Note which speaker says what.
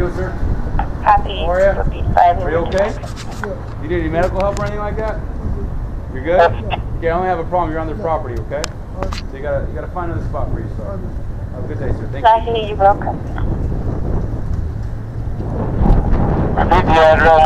Speaker 1: doing, sir?
Speaker 2: Copy.
Speaker 1: How are
Speaker 2: you?
Speaker 1: Are you okay? You need any medical help or anything like that? You're good? Okay, I only have a problem. You're on their property, okay? So you gotta you gotta find another spot for you, sir. Have a good day, sir. Thank you.
Speaker 2: Copy, welcome. I
Speaker 3: think the address